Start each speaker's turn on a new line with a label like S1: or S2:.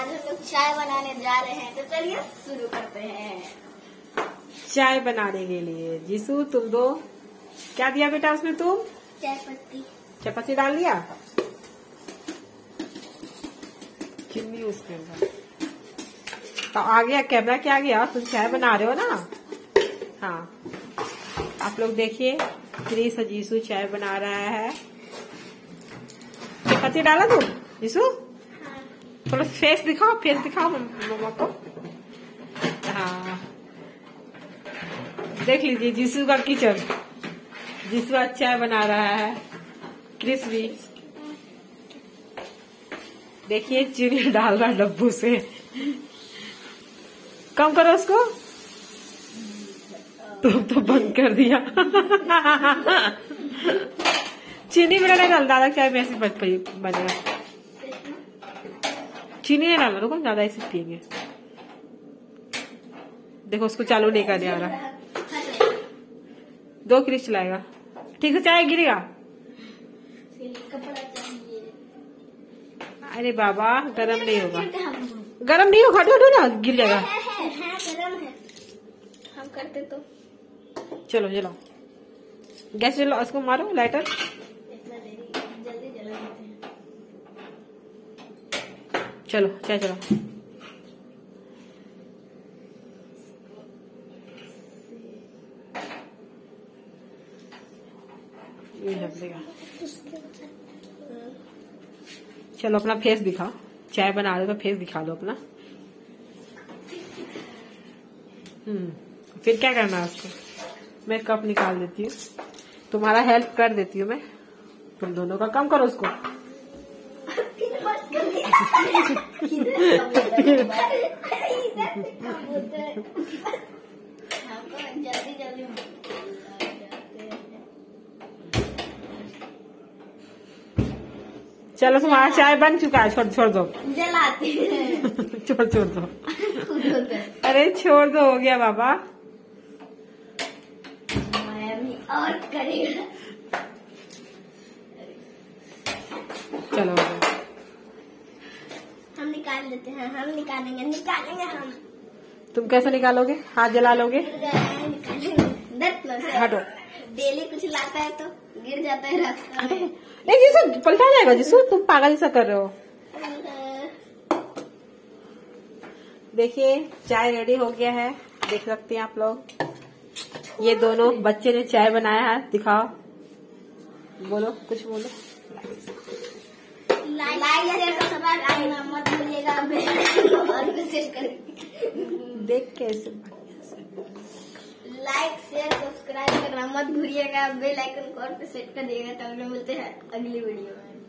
S1: आज हम लोग चाय बनाने जा रहे हैं तो चलिए शुरू करते हैं।
S2: चाय बनाने के लिए। जीसू तुम दो। क्या दिया बेटा उसमें तुम?
S1: चाय पत्ती
S2: चाय पत्ती डाल दिया? उसके अंदर। तो आ गया कैमरा क्या गया तुम चाय बना रहे हो ना? हाँ। आप लोग देखिए क्रिस और जीसू चाय बना रहा है। चाय पत्ती डाला तुम? जीसू? थोड़ा फेस दिखाओ फेस दिखाओ मम्मा को हाँ देख लीजिए जीसू का किचन जीसू चाय बना रहा है क्रिस भी देखिए चीनी डाल रहा डब्बू से कम करो उसको तुम तो बंद कर दिया चीनी मेरा डाल दादा चाय में ऐसे बनेगा चीनी नहीं डालना रुको ज़्यादा ऐसे पियेंगे। देखो उसको चालू नहीं करने आ रहा। दो क्रिस चलाएगा। ठीक है चाय गिरेगा? अरे बाबा गरम नहीं होगा। गरम नहीं होगा? हटो ना गिर जाएगा।
S1: है, है, है, गरम है हम करते तो।
S2: चलो चलो गैस चलो उसको मारो लाइटर
S1: इतना देरी जल्दी जला देते हैं
S2: चलो चाय चलो। चलो, अपना फेस दिखाओ चाय बना हो तो फेस दिखा दो अपना। हम्म फिर क्या करना है उसको? मैं कप निकाल देती हूँ। तुम्हारा हेल्प कर देती हूँ मैं। तुम दोनों का कम करो उसको। चलो तुम्हारा चाय बन चुका है छोड़ छोड़ दो।
S1: जलाते
S2: छोड़ छोड़ दो। अरे छोड़ दो हो गया बाबा।
S1: और करेगा।
S2: चलो
S1: निकाल लेते हैं हम निकालेंगे निकालेंगे हम।
S2: तुम कैसे निकालोगे? हाथ जला लोगे?
S1: से
S2: हटो।
S1: डेली कुछ लाता है तो गिर जाता है रास्ता में
S2: नहीं जिसू पलटा जाएगा जिसू तुम पागल जैसा कर रहे हो। देखिए चाय रेडी हो गया है। देख सकते हैं आप लोग। ये दोनों बच्चे ने चाय बनाया है। दिखाओ। बोलो कुछ बोलो।
S1: लाइक शेयर सब्सक्राइब करना मत भूलिएगा। बेल और मैसेज करें
S2: देख कैसे।
S1: लाइक शेयर सब्सक्राइब करना मत भूलिएगा। बेल आइकन को और पे सेट कर दिएगा तब हम मिलते हैं अगली वीडियो में।